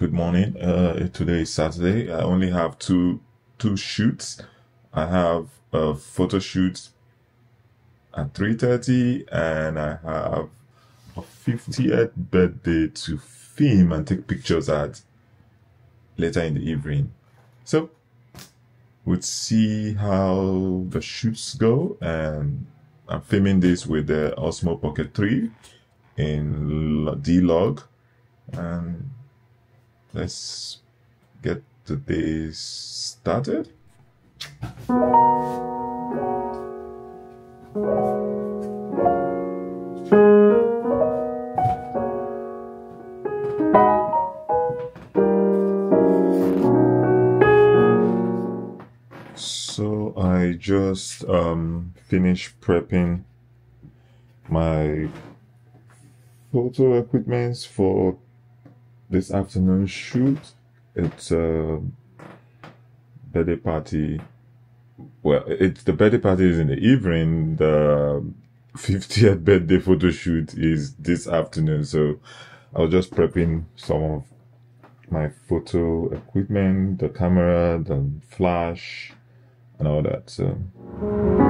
Good morning. Uh, today is Saturday. I only have two two shoots. I have a photo shoot at 3.30 and I have a 50th birthday to film and take pictures at later in the evening. So we'll see how the shoots go and I'm filming this with the Osmo Pocket 3 in D-Log and let's get the day started. So I just um, finished prepping my photo equipment for this afternoon shoot. It's a birthday party. Well, it's the birthday party is in the evening. The um, 50th birthday photo shoot is this afternoon. So I was just prepping some of my photo equipment, the camera, the flash, and all that. So.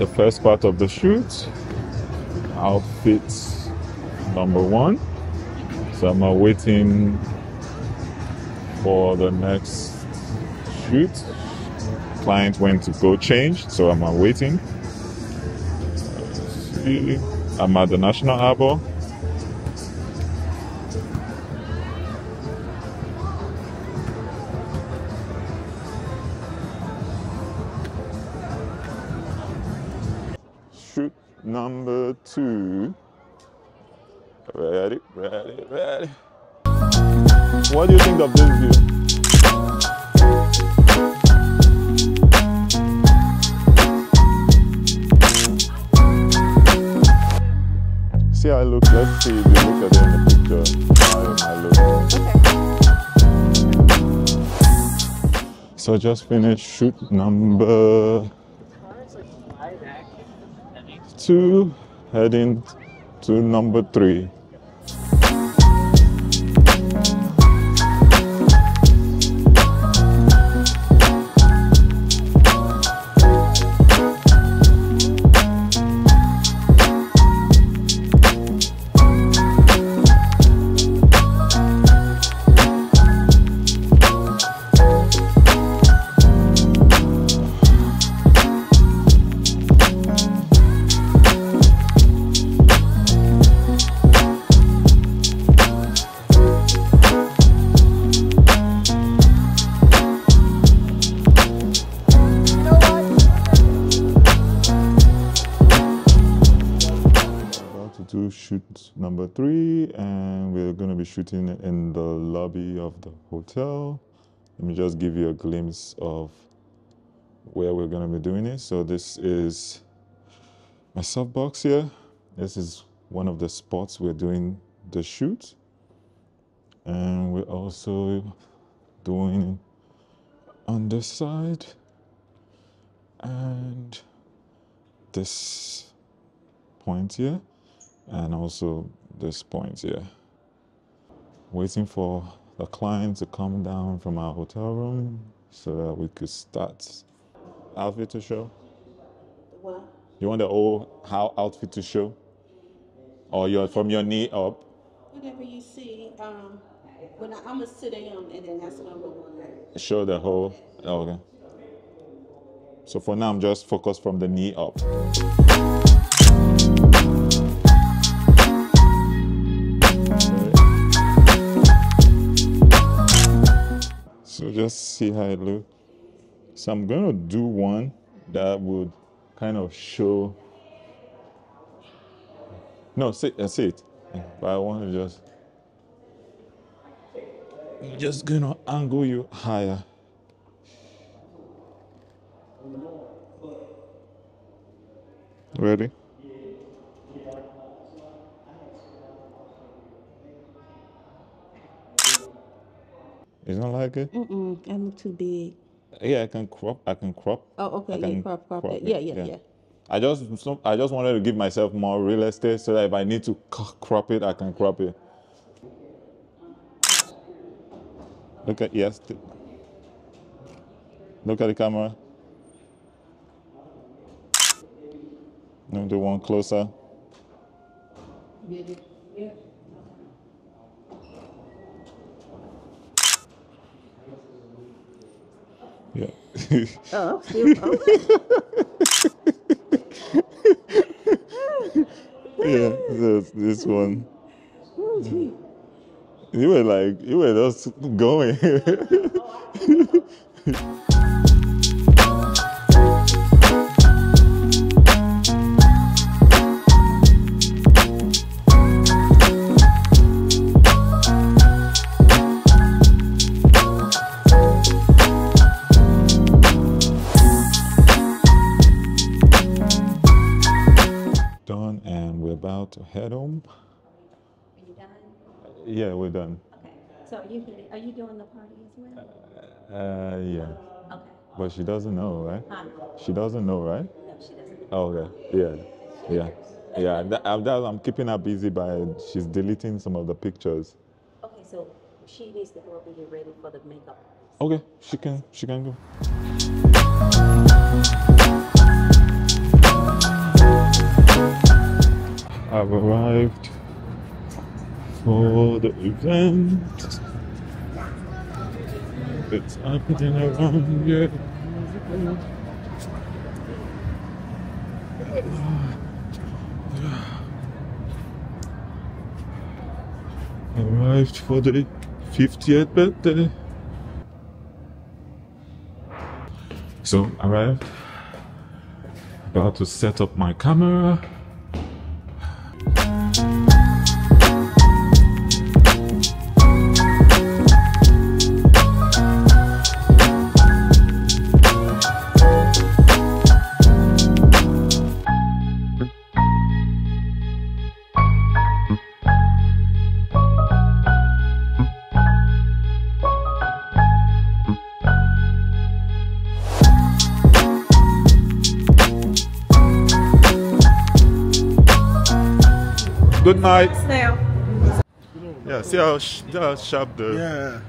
the first part of the shoot. Outfit number one. So I'm waiting for the next shoot. Client went to go change, so I'm waiting. I'm at the National Harbor. Number two. Ready, ready, ready. What do you think of this view? See how I look? Let's see if you look at it in the picture. How I look. So just finished shoot number two, heading to number three. Shoot number three and we're going to be shooting in the lobby of the hotel. Let me just give you a glimpse of where we're going to be doing it. So this is my softbox here. This is one of the spots we're doing the shoot. And we're also doing on this side. And this point here and also this point here. Waiting for the client to come down from our hotel room so that we could start. Outfit to show? What? You want the old how outfit to show? Or you're from your knee up? Whatever you see, um, when I, I'm gonna sit down and then that's what I'm gonna. Show the whole. Okay. So for now, I'm just focused from the knee up. So just see how it looks. So I'm going to do one that would kind of show. No, see, I see it. But I want to just. Just gonna angle you higher. Ready? It's not like it? Mm-mm, I look too big. Yeah, I can crop. I can crop. Oh, okay, I yeah, crop, crop crop that. it, Yeah, yeah, yeah. yeah. I just so- I just wanted to give myself more real estate so that if I need to crop it, I can crop it. Look at yes. Look at the camera. No, the one closer. Yeah. Oh, still, oh, yeah. This, this one. oh. You were like you were just going. head home. Are you done? Yeah, we're done. Okay. So are you, are you doing the party as well? Uh, yeah, Okay. but she doesn't know, right? Huh? She doesn't know, right? No, she doesn't. Oh, okay. Yeah, yeah, yeah. That, I'm, that, I'm keeping her busy by she's deleting some of the pictures. Okay, so she needs to go ready for the makeup. Okay, she can, she can go. I've arrived for the event. It's happening around here. Arrived for the 50th birthday. So arrived. About to set up my camera. Night. Now. Yeah, see how, sh- see how sharp the Yeah.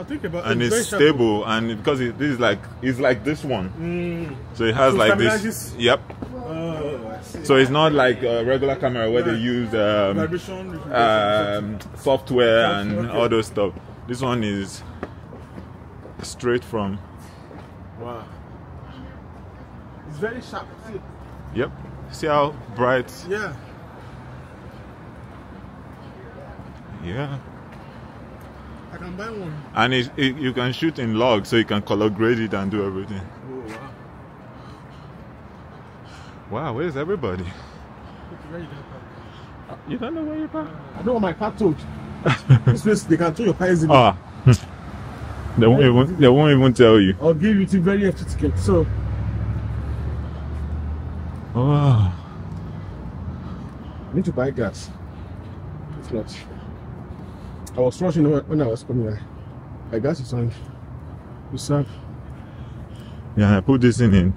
I think about and very it's sharp. stable and because it, this is like it's like this one, Mm. so it has So like this. stabilizes? Yep. Oh, I see. So it's not like a regular camera where they use um, vibration. um, software and Okay. all those stuff. This one is straight from. wow. It's very sharp. See? Yep. See how bright? Yeah. Yeah. I can buy one. And it, it, you can shoot in log, so you can color grade it and do everything. Oh wow. Wow, where's everybody? Very dark. You don't know where you're from? I know what my car told. this place they can throw your car easily. Ah. they won't even. They won't even tell you. I'll give you two very empty ticket. So Wow. I need to buy gas. It's not, I was rushing when I was coming here. My gas is on. You serve. Yeah, I put this in in,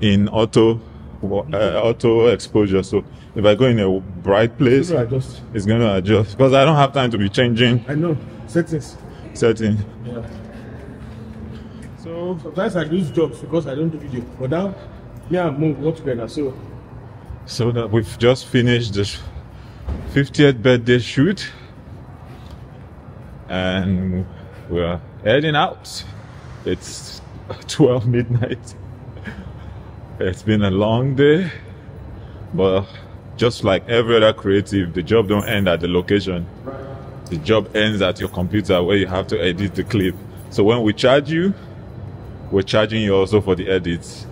in auto uh, auto exposure. So if I go in a bright place, I it's going to adjust because I don't have time to be changing I know settings. setting. Yeah. So Sometimes I lose jobs because I don't do video. But now, me and Move work together. So so that we've just finished the 50th birthday shoot, and we're heading out. It's 12 midnight. It's been a long day, but just like every other creative, the job don't end at the location. The job ends at your computer where you have to edit the clip. So when we charge you, we're charging you also for the edits.